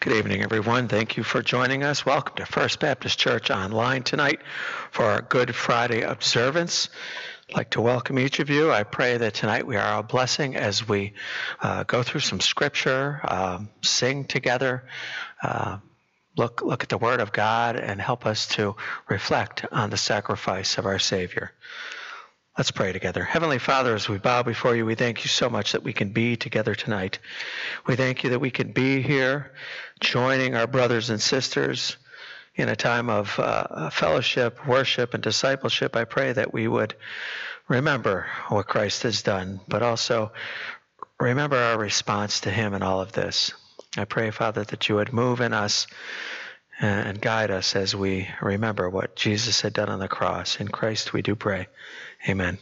Good evening, everyone. Thank you for joining us. Welcome to First Baptist Church Online tonight for our Good Friday observance. I'd like to welcome each of you. I pray that tonight we are a blessing as we uh, go through some scripture, um, sing together, uh, look, look at the Word of God, and help us to reflect on the sacrifice of our Savior. Let's pray together. Heavenly Father, as we bow before you, we thank you so much that we can be together tonight. We thank you that we can be here joining our brothers and sisters in a time of uh, fellowship, worship, and discipleship. I pray that we would remember what Christ has done, but also remember our response to him in all of this. I pray, Father, that you would move in us and guide us as we remember what Jesus had done on the cross. In Christ we do pray. Amen.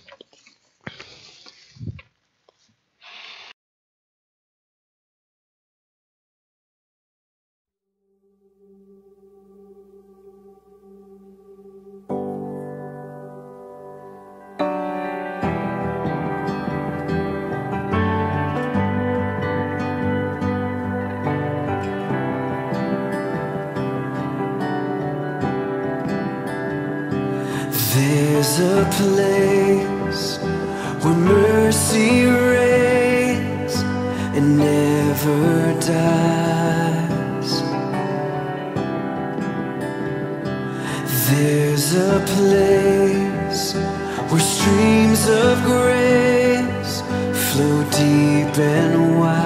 Mercy reigns and never dies. There's a place where streams of grace flow deep and wide.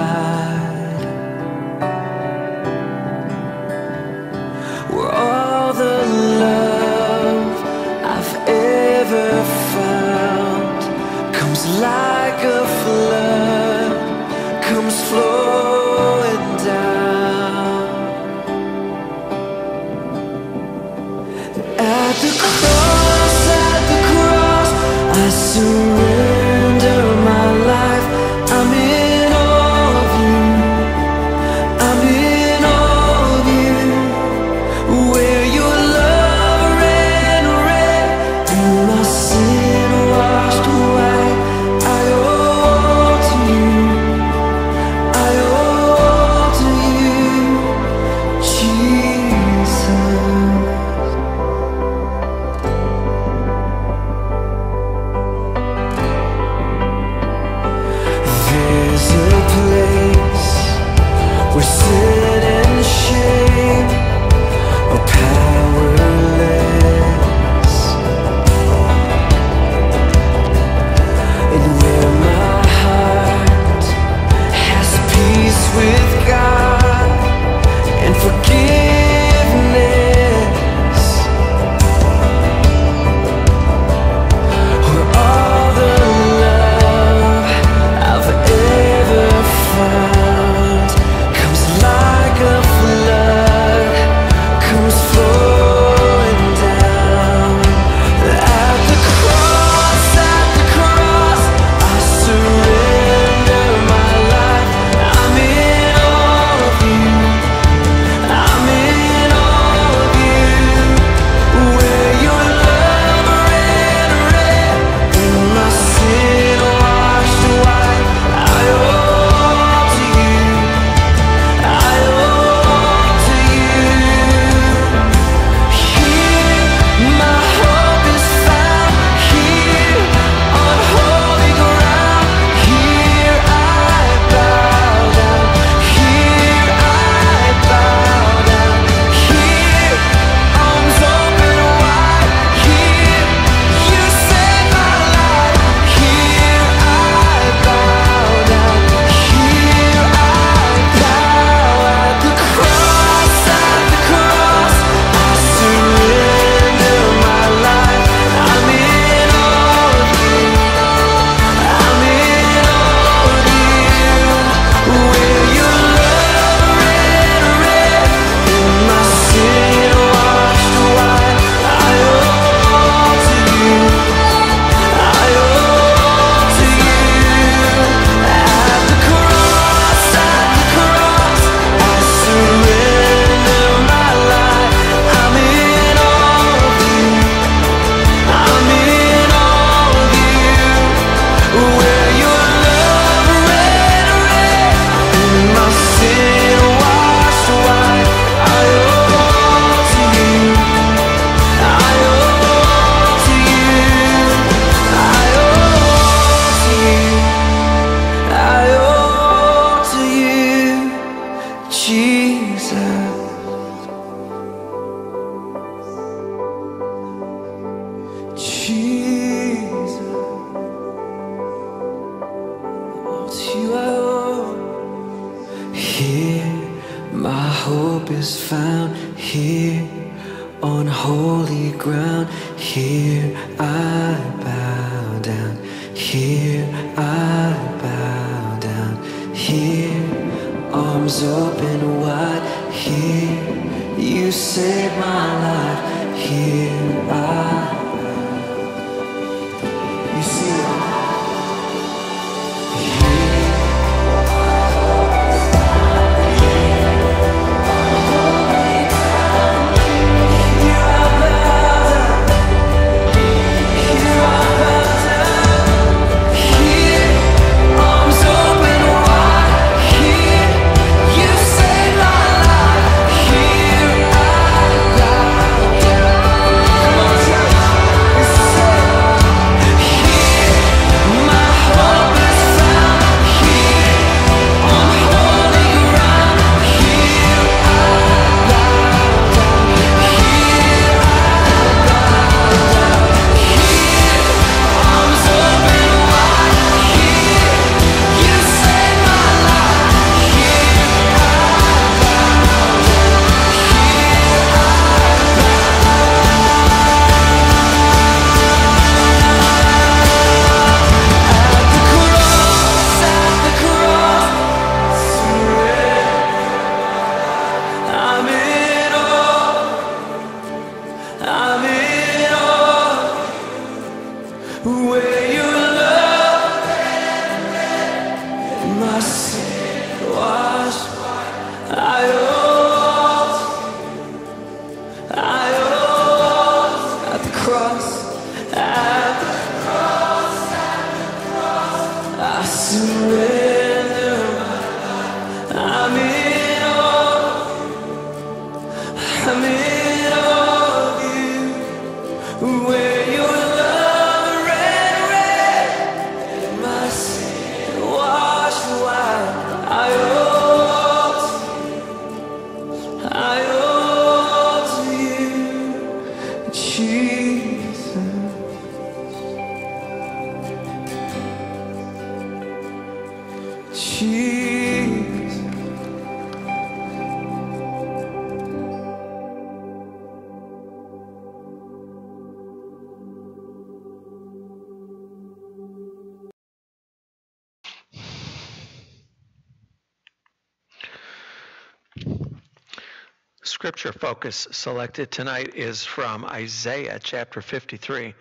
Scripture focus selected tonight is from Isaiah chapter 53,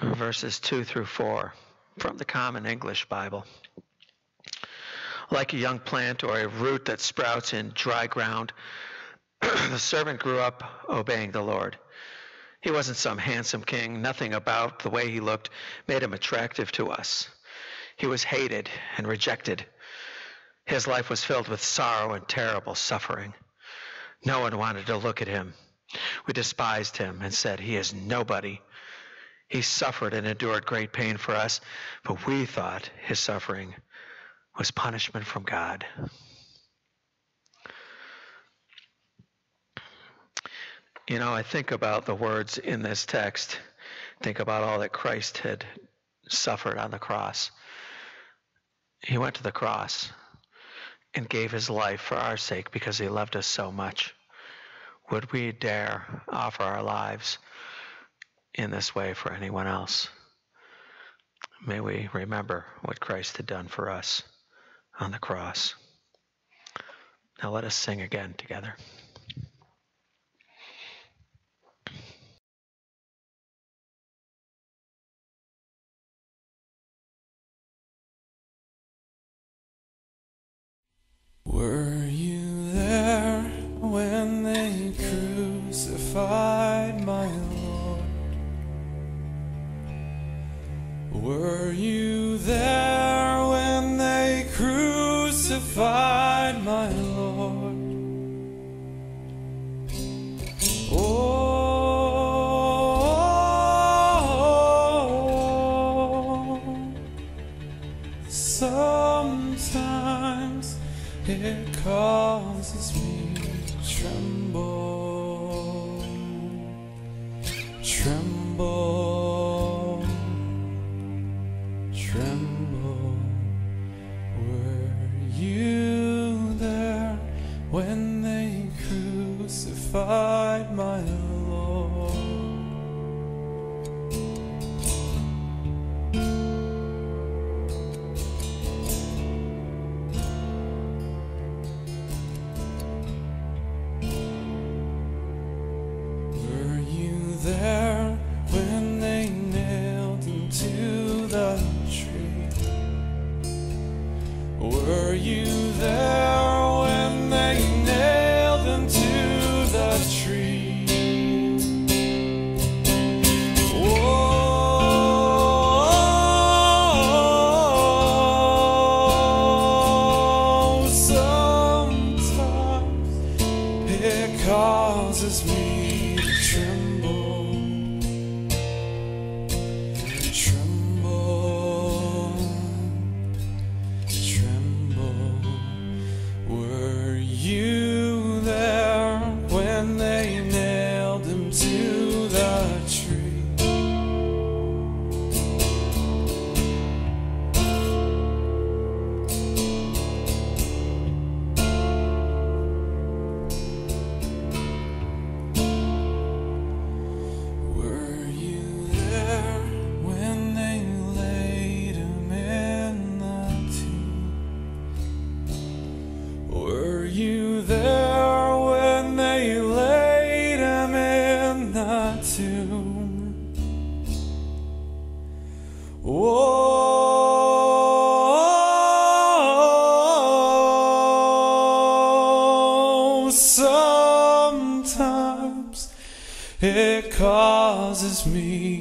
verses 2 through 4, from the Common English Bible. Like a young plant or a root that sprouts in dry ground, the servant grew up obeying the Lord. He wasn't some handsome king. Nothing about the way he looked made him attractive to us. He was hated and rejected. His life was filled with sorrow and terrible suffering. No one wanted to look at him. We despised him and said, He is nobody. He suffered and endured great pain for us, but we thought his suffering was punishment from God. You know, I think about the words in this text, think about all that Christ had suffered on the cross. He went to the cross and gave his life for our sake because he loved us so much. Would we dare offer our lives in this way for anyone else? May we remember what Christ had done for us on the cross. Now let us sing again together. Were you there when they crucified my Lord? Were you there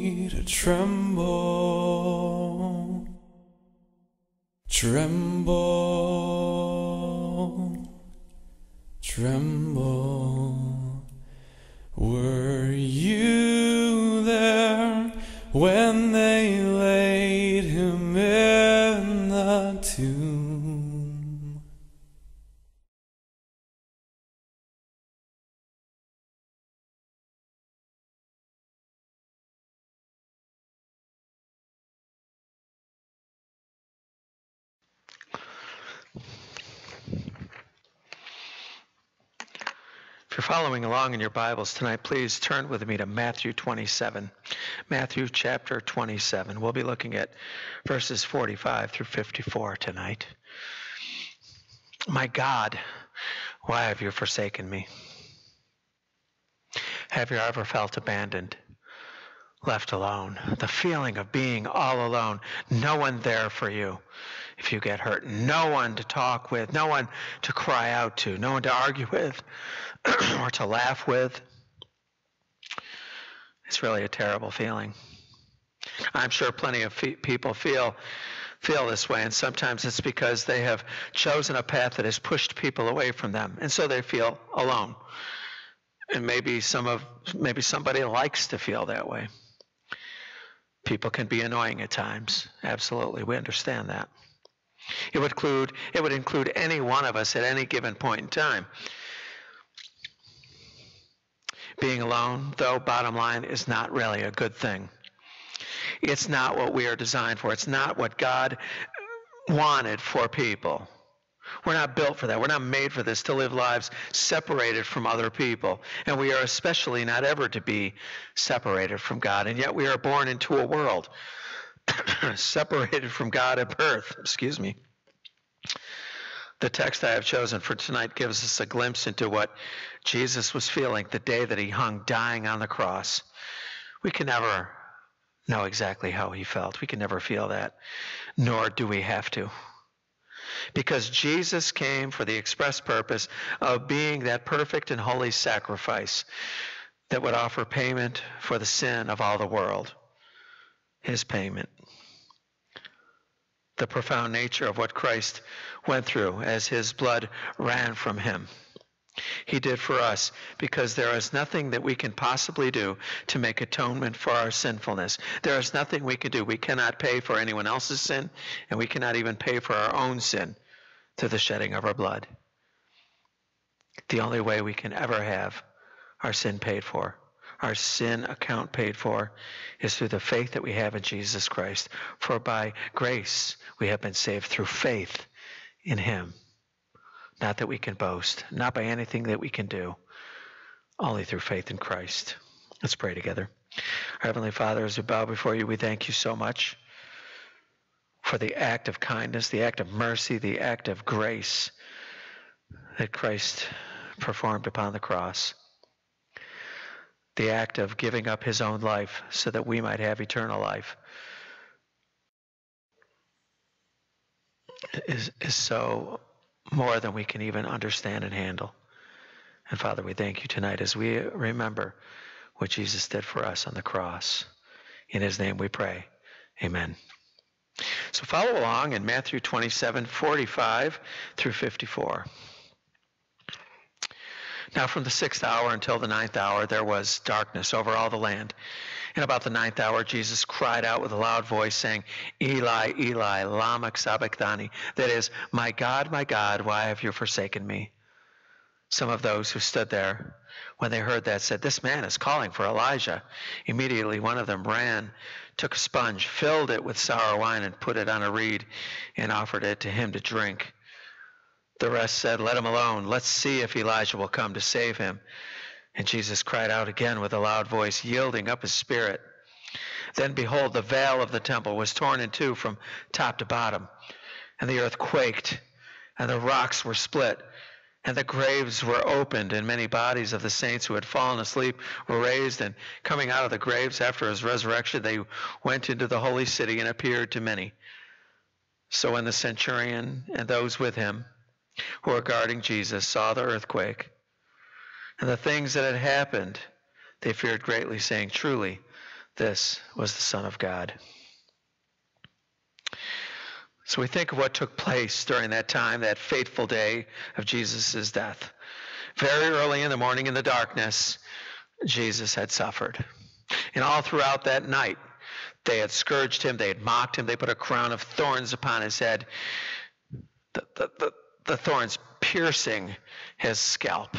to tremble, tremble, tremble. Were you If you're following along in your Bibles tonight, please turn with me to Matthew 27. Matthew chapter 27. We'll be looking at verses 45 through 54 tonight. My God, why have you forsaken me? Have you ever felt abandoned, left alone? The feeling of being all alone, no one there for you if you get hurt, no one to talk with, no one to cry out to, no one to argue with or to laugh with. It's really a terrible feeling. I'm sure plenty of fe- people feel feel this way, and sometimes it's because they have chosen a path that has pushed people away from them, and so they feel alone. And maybe some of maybe somebody likes to feel that way. People can be annoying at times. Absolutely, we understand that. It would include it would include any one of us at any given point in time. Being alone, though, bottom line, is not really a good thing. It's not what we are designed for. It's not what God wanted for people. We're not built for that. We're not made for this to live lives separated from other people. And we are especially not ever to be separated from God. And yet we are born into a world separated from God at birth. Excuse me. The text I have chosen for tonight gives us a glimpse into what Jesus was feeling the day that he hung dying on the cross. We can never know exactly how he felt. We can never feel that, nor do we have to. Because Jesus came for the express purpose of being that perfect and holy sacrifice that would offer payment for the sin of all the world. His payment. The profound nature of what Christ went through as his blood ran from him. He did for us because there is nothing that we can possibly do to make atonement for our sinfulness. There is nothing we can do. We cannot pay for anyone else's sin, and we cannot even pay for our own sin through the shedding of our blood. The only way we can ever have our sin paid for, our sin account paid for, is through the faith that we have in Jesus Christ. For by grace we have been saved through faith in Him. Not that we can boast, not by anything that we can do. only through faith in Christ. Let's pray together. Our Heavenly Father, as we bow before you, we thank you so much for the act of kindness, the act of mercy, the act of grace that Christ performed upon the cross. The act of giving up his own life so that we might have eternal life is, is so more than we can even understand and handle. And Father, we thank you tonight as we remember what Jesus did for us on the cross. In his name we pray. Amen. So follow along in Matthew 27 45 through 54. Now, from the sixth hour until the ninth hour, there was darkness over all the land. And about the ninth hour, Jesus cried out with a loud voice, saying, Eli, Eli, lama sabachthani. That is, My God, my God, why have you forsaken me? Some of those who stood there, when they heard that, said, This man is calling for Elijah. Immediately one of them ran, took a sponge, filled it with sour wine, and put it on a reed, and offered it to him to drink. The rest said, Let him alone. Let's see if Elijah will come to save him. And Jesus cried out again with a loud voice, yielding up his spirit. Then behold, the veil of the temple was torn in two from top to bottom, and the earth quaked, and the rocks were split, and the graves were opened, and many bodies of the saints who had fallen asleep were raised, and coming out of the graves after his resurrection, they went into the holy city and appeared to many. So when the centurion and those with him, who were guarding Jesus saw the earthquake and the things that had happened, they feared greatly, saying, Truly, this was the Son of God. So we think of what took place during that time, that fateful day of Jesus' death. Very early in the morning, in the darkness, Jesus had suffered. And all throughout that night, they had scourged him, they had mocked him, they put a crown of thorns upon his head. The, the, the, the thorns piercing his scalp,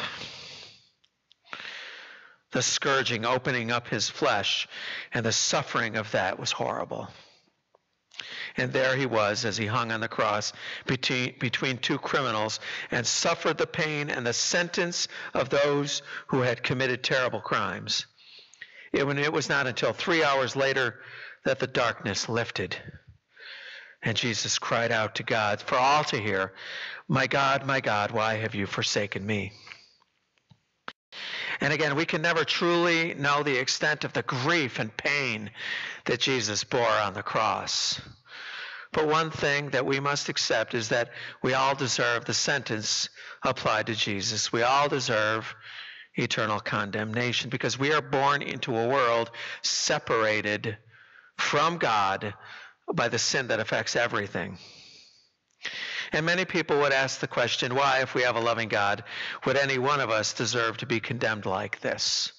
the scourging opening up his flesh, and the suffering of that was horrible. And there he was as he hung on the cross between, between two criminals and suffered the pain and the sentence of those who had committed terrible crimes. It, it was not until three hours later that the darkness lifted. And Jesus cried out to God for all to hear, My God, my God, why have you forsaken me? And again, we can never truly know the extent of the grief and pain that Jesus bore on the cross. But one thing that we must accept is that we all deserve the sentence applied to Jesus. We all deserve eternal condemnation because we are born into a world separated from God by the sin that affects everything. And many people would ask the question why, if we have a loving God, would any one of us deserve to be condemned like this?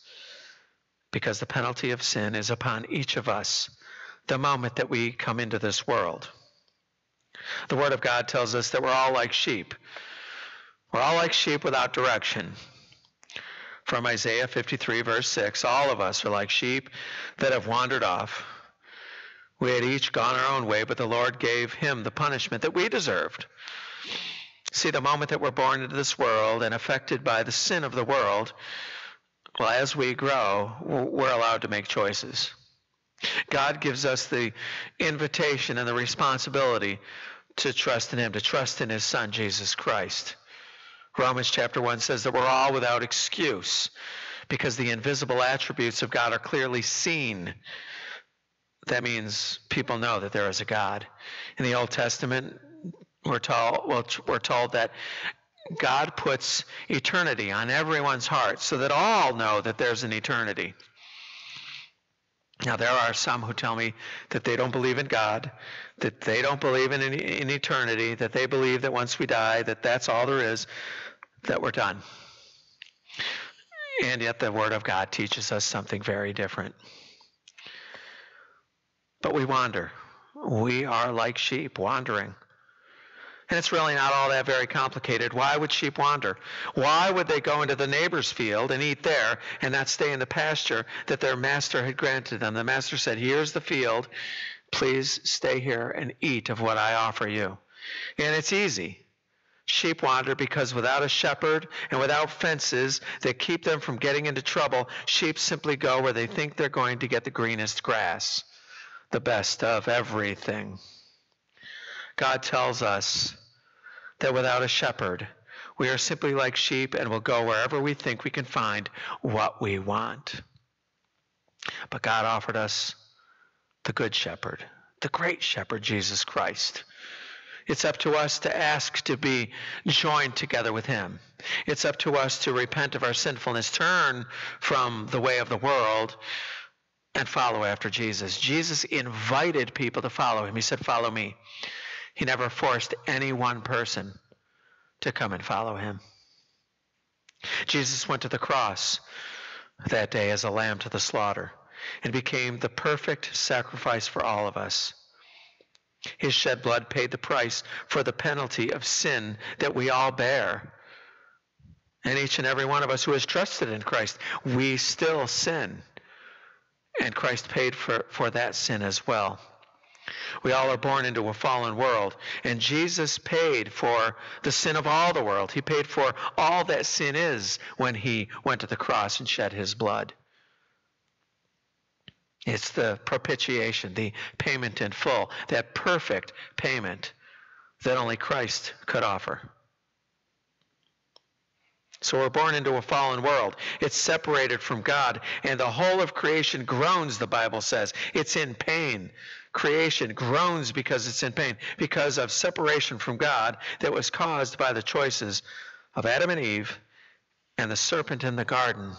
Because the penalty of sin is upon each of us the moment that we come into this world. The Word of God tells us that we're all like sheep. We're all like sheep without direction. From Isaiah 53, verse 6, all of us are like sheep that have wandered off. We had each gone our own way, but the Lord gave him the punishment that we deserved. See, the moment that we're born into this world and affected by the sin of the world, well, as we grow, we're allowed to make choices. God gives us the invitation and the responsibility to trust in Him, to trust in His Son, Jesus Christ. Romans chapter 1 says that we're all without excuse because the invisible attributes of God are clearly seen that means people know that there is a God. In the Old Testament, we're told, well, we're told that God puts eternity on everyone's heart so that all know that there's an eternity. Now, there are some who tell me that they don't believe in God, that they don't believe in, in eternity, that they believe that once we die, that that's all there is, that we're done. And yet, the Word of God teaches us something very different. But we wander. We are like sheep wandering. And it's really not all that very complicated. Why would sheep wander? Why would they go into the neighbor's field and eat there and not stay in the pasture that their master had granted them? The master said, Here's the field. Please stay here and eat of what I offer you. And it's easy Sheep wander because without a shepherd and without fences that keep them from getting into trouble, sheep simply go where they think they're going to get the greenest grass, the best of everything. God tells us that without a shepherd, we are simply like sheep and will go wherever we think we can find what we want. But God offered us the Good Shepherd, the great Shepherd, Jesus Christ. It's up to us to ask to be joined together with Him. It's up to us to repent of our sinfulness, turn from the way of the world, and follow after Jesus. Jesus invited people to follow Him. He said, Follow me. He never forced any one person to come and follow Him. Jesus went to the cross that day as a lamb to the slaughter and became the perfect sacrifice for all of us. His shed blood paid the price for the penalty of sin that we all bear. And each and every one of us who has trusted in Christ, we still sin. And Christ paid for, for that sin as well. We all are born into a fallen world, and Jesus paid for the sin of all the world. He paid for all that sin is when he went to the cross and shed his blood. It's the propitiation, the payment in full, that perfect payment that only Christ could offer. So we're born into a fallen world. It's separated from God, and the whole of creation groans, the Bible says. It's in pain. Creation groans because it's in pain, because of separation from God that was caused by the choices of Adam and Eve and the serpent in the garden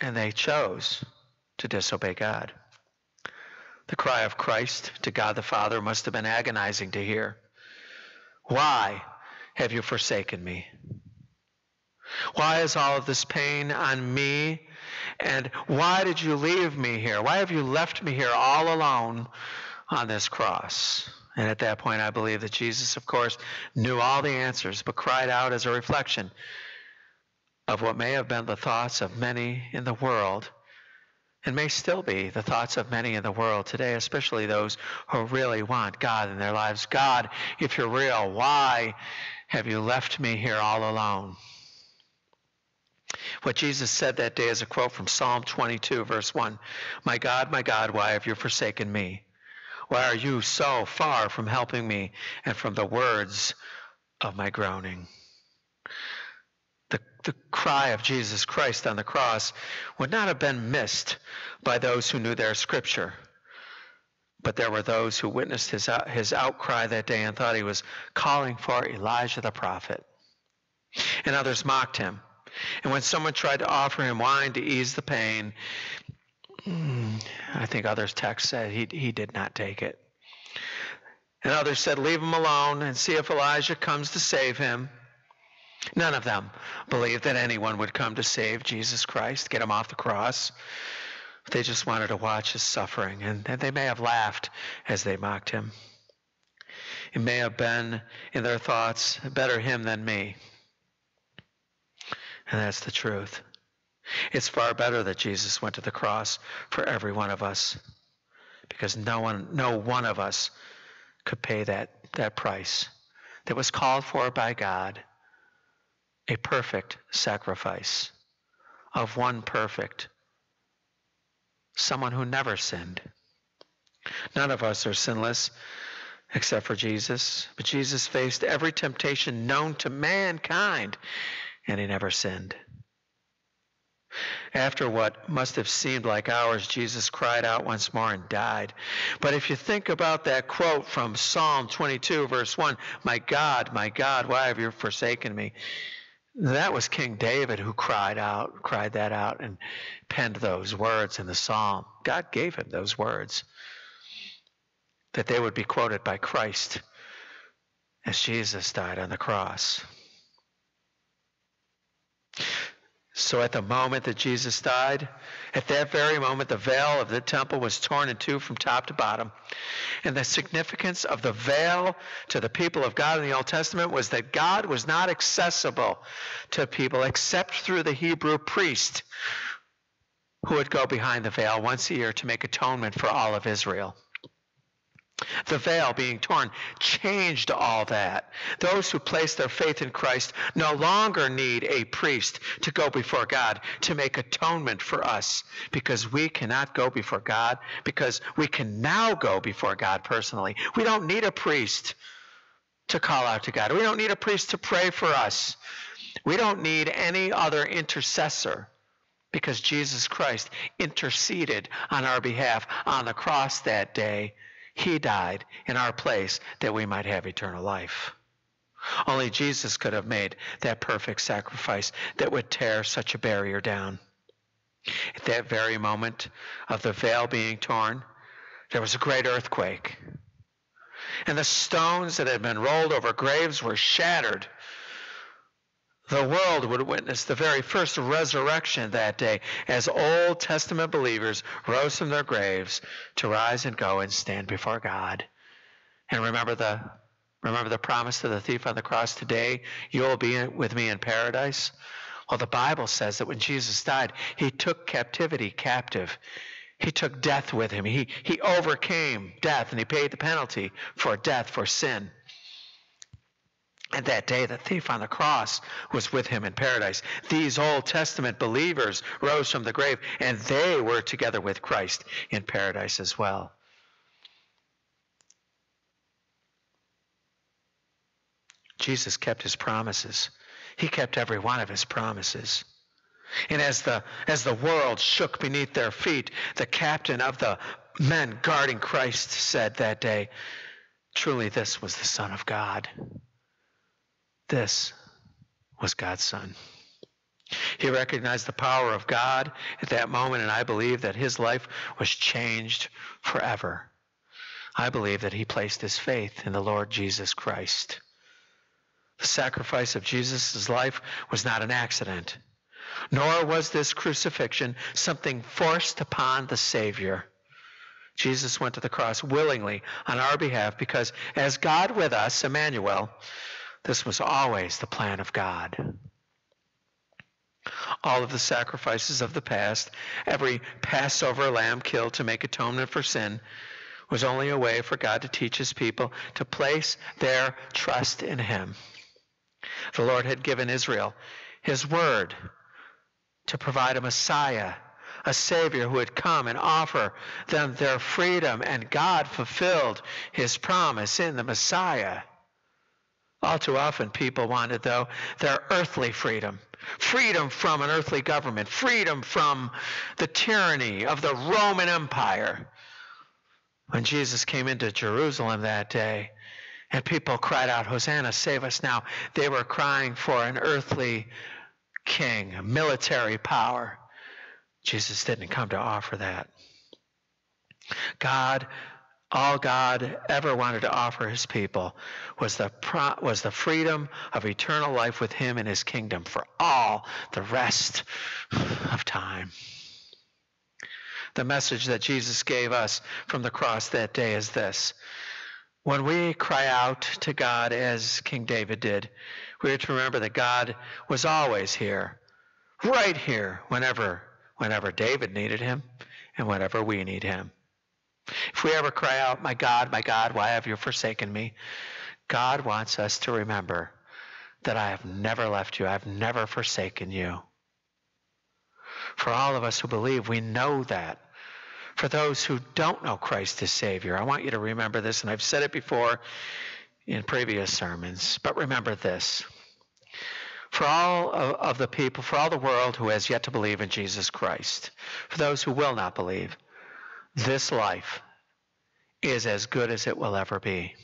and they chose to disobey God. The cry of Christ to God the Father must have been agonizing to hear. Why have you forsaken me? Why is all of this pain on me? And why did you leave me here? Why have you left me here all alone on this cross? And at that point, I believe that Jesus, of course, knew all the answers, but cried out as a reflection of what may have been the thoughts of many in the world and may still be the thoughts of many in the world today, especially those who really want God in their lives. God, if you're real, why have you left me here all alone? What Jesus said that day is a quote from Psalm 22, verse 1 My God, my God, why have you forsaken me? Why are you so far from helping me and from the words of my groaning? the the cry of Jesus Christ on the cross would not have been missed by those who knew their scripture. But there were those who witnessed his, his outcry that day and thought he was calling for Elijah the prophet. And others mocked him. And when someone tried to offer him wine to ease the pain, I think others' text said he, he did not take it. And others said, Leave him alone and see if Elijah comes to save him. None of them believed that anyone would come to save Jesus Christ, get him off the cross. They just wanted to watch his suffering, and they may have laughed as they mocked him. It may have been in their thoughts, better him than me. And that's the truth. It's far better that Jesus went to the cross for every one of us because no one, no one of us could pay that, that price that was called for by God a perfect sacrifice of one perfect, someone who never sinned. None of us are sinless except for Jesus, but Jesus faced every temptation known to mankind and he never sinned. After what must have seemed like hours, Jesus cried out once more and died. But if you think about that quote from Psalm 22, verse 1, My God, my God, why have you forsaken me? That was King David who cried out, cried that out, and penned those words in the psalm. God gave him those words that they would be quoted by Christ as Jesus died on the cross. So at the moment that Jesus died, at that very moment, the veil of the temple was torn in two from top to bottom. And the significance of the veil to the people of God in the Old Testament was that God was not accessible to people except through the Hebrew priest who would go behind the veil once a year to make atonement for all of Israel. The veil being torn changed all that. Those who place their faith in Christ no longer need a priest to go before God to make atonement for us because we cannot go before God because we can now go before God personally. We don't need a priest to call out to God. We don't need a priest to pray for us. We don't need any other intercessor because Jesus Christ interceded on our behalf on the cross that day he died in our place that we might have eternal life. Only Jesus could have made that perfect sacrifice that would tear such a barrier down. At that very moment of the veil being torn, there was a great earthquake. And the stones that had been rolled over graves were shattered the world would witness the very first resurrection that day as Old Testament believers rose from their graves to rise and go and stand before God. And remember the remember the promise to the thief on the cross today, you will be with me in paradise. Well, the Bible says that when Jesus died, he took captivity captive. He took death with him. He, he overcame death and he paid the penalty for death, for sin. And that day, the thief on the cross was with him in paradise. These Old Testament believers rose from the grave, and they were together with Christ in paradise as well. Jesus kept his promises. He kept every one of his promises. And as the, as the world shook beneath their feet, the captain of the men guarding Christ said that day, Truly, this was the Son of God. This was God's Son. He recognized the power of God at that moment, and I believe that his life was changed forever. I believe that he placed his faith in the Lord Jesus Christ. The sacrifice of Jesus' life was not an accident, nor was this crucifixion something forced upon the Savior. Jesus went to the cross willingly on our behalf because, as God with us, Emmanuel, this was always the plan of God. All of the sacrifices of the past, every Passover lamb killed to make atonement for sin, was only a way for God to teach his people to place their trust in him. The Lord had given Israel his word to provide a Messiah, a Savior who would come and offer them their freedom, and God fulfilled his promise in the Messiah. All too often, people wanted, though, their earthly freedom freedom from an earthly government, freedom from the tyranny of the Roman Empire. When Jesus came into Jerusalem that day, and people cried out, Hosanna, save us now, they were crying for an earthly king, military power. Jesus didn't come to offer that. God all God ever wanted to offer his people was the, pro- was the freedom of eternal life with him in his kingdom for all the rest of time. The message that Jesus gave us from the cross that day is this. When we cry out to God as King David did, we are to remember that God was always here, right here, whenever, whenever David needed him and whenever we need him. If we ever cry out, My God, my God, why have you forsaken me? God wants us to remember that I have never left you, I've never forsaken you. For all of us who believe, we know that. For those who don't know Christ as Savior, I want you to remember this, and I've said it before in previous sermons, but remember this. For all of the people, for all the world who has yet to believe in Jesus Christ, for those who will not believe, this life is as good as it will ever be.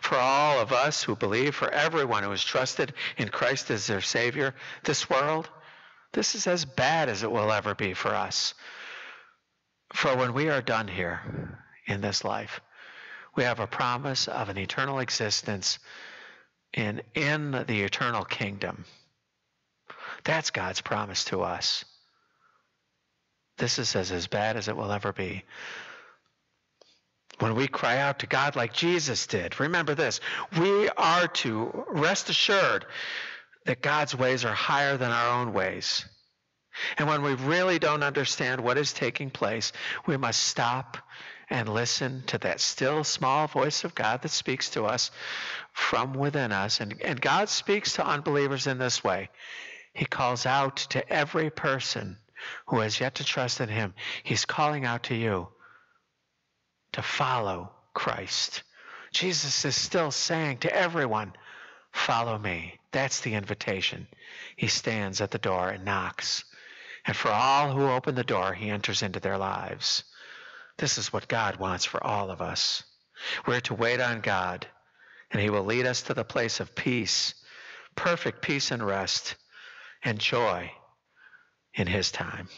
For all of us who believe, for everyone who has trusted in Christ as their Savior, this world, this is as bad as it will ever be for us. For when we are done here in this life, we have a promise of an eternal existence in, in the eternal kingdom. That's God's promise to us. This is as, as bad as it will ever be. When we cry out to God like Jesus did, remember this we are to rest assured that God's ways are higher than our own ways. And when we really don't understand what is taking place, we must stop and listen to that still small voice of God that speaks to us from within us. And, and God speaks to unbelievers in this way He calls out to every person who has yet to trust in Him. He's calling out to you to follow Christ. Jesus is still saying to everyone, Follow me. That's the invitation. He stands at the door and knocks. And for all who open the door, he enters into their lives. This is what God wants for all of us. We're to wait on God, and he will lead us to the place of peace, perfect peace and rest, and joy in his time.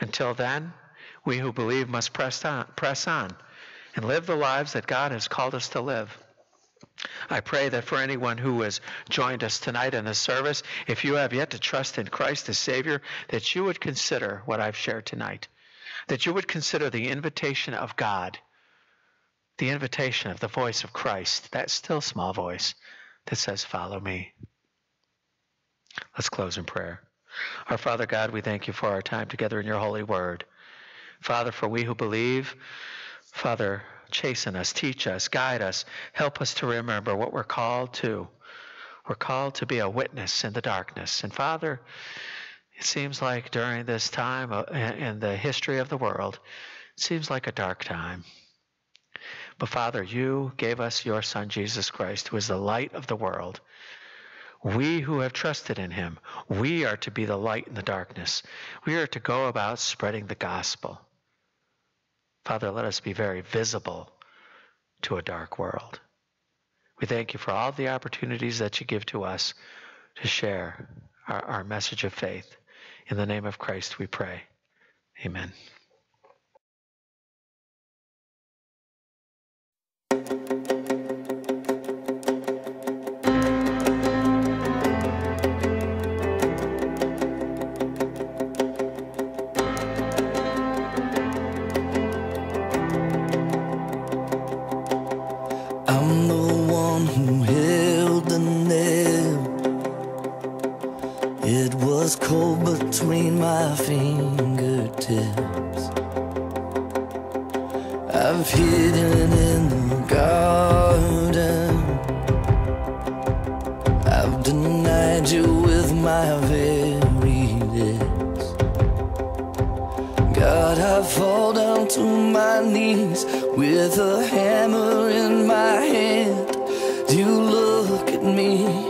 Until then, we who believe must press on, press on and live the lives that God has called us to live. I pray that for anyone who has joined us tonight in this service, if you have yet to trust in Christ as Savior, that you would consider what I've shared tonight, that you would consider the invitation of God, the invitation of the voice of Christ, that still small voice that says, Follow me. Let's close in prayer. Our Father God, we thank you for our time together in your holy word. Father, for we who believe, Father, chasten us, teach us, guide us, help us to remember what we're called to. We're called to be a witness in the darkness. And Father, it seems like during this time uh, in the history of the world, it seems like a dark time. But Father, you gave us your Son, Jesus Christ, who is the light of the world. We who have trusted in him, we are to be the light in the darkness. We are to go about spreading the gospel. Father, let us be very visible to a dark world. We thank you for all the opportunities that you give to us to share our, our message of faith. In the name of Christ, we pray. Amen. My fingertips. I've hidden in the garden. I've denied you with my very lips. God, I fall down to my knees with a hammer in my hand. Do you look at me,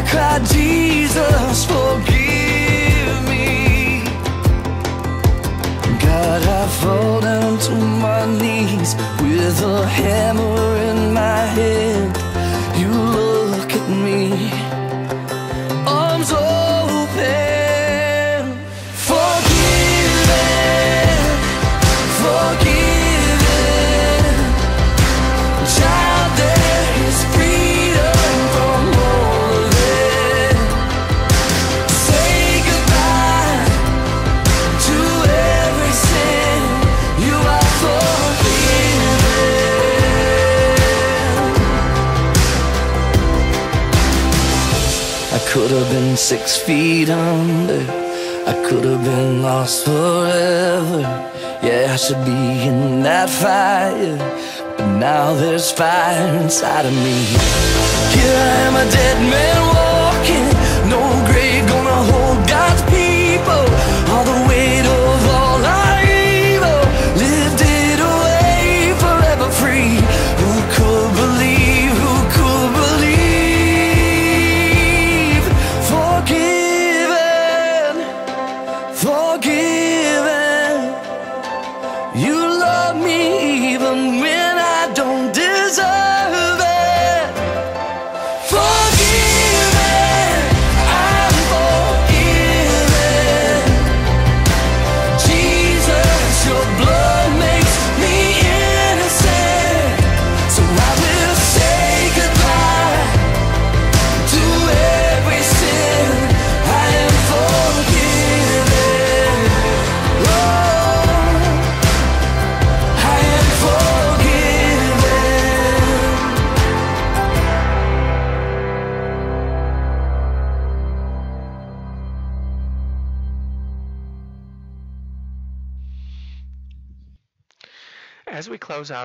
I cried, Jesus, forgive me. God, I fall down to my knees with a hammer in my hand. Six feet under. I could have been lost forever. Yeah, I should be in that fire. But now there's fire inside of me. Here I am, a dead man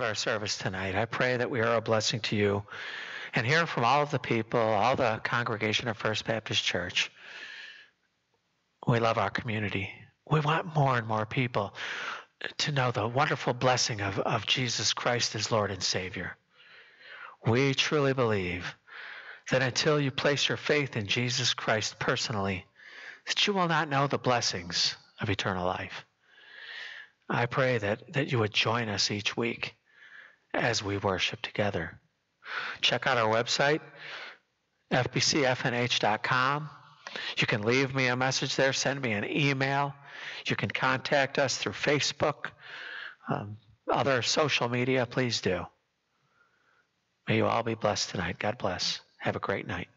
our service tonight, I pray that we are a blessing to you and hear from all of the people, all the congregation of First Baptist Church. We love our community. We want more and more people to know the wonderful blessing of, of Jesus Christ as Lord and Savior. We truly believe that until you place your faith in Jesus Christ personally, that you will not know the blessings of eternal life. I pray that, that you would join us each week as we worship together. Check out our website, fbcfnh.com. You can leave me a message there, send me an email. You can contact us through Facebook, um, other social media. Please do. May you all be blessed tonight. God bless. Have a great night.